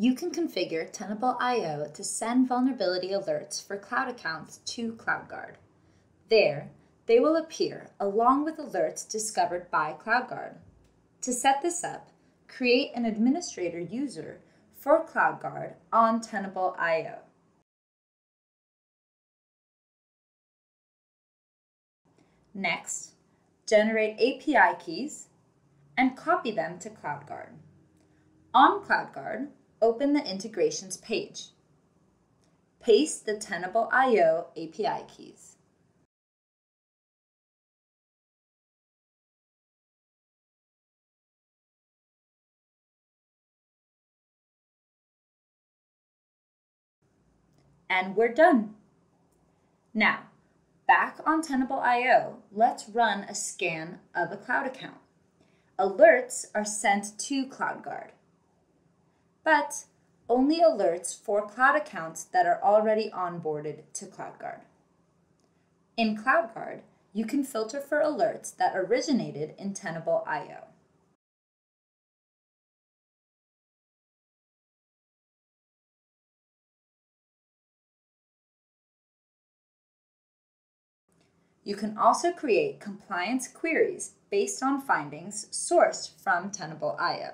You can configure Tenable.io to send vulnerability alerts for cloud accounts to CloudGuard. There, they will appear along with alerts discovered by CloudGuard. To set this up, create an administrator user for CloudGuard on Tenable.io. Next, generate API keys and copy them to CloudGuard. On CloudGuard, open the integrations page. Paste the Tenable.io API keys. And we're done. Now, back on Tenable.io, let's run a scan of a cloud account. Alerts are sent to CloudGuard, but only alerts for cloud accounts that are already onboarded to CloudGuard. In CloudGuard, you can filter for alerts that originated in Tenable.io. You can also create compliance queries based on findings sourced from Tenable.io.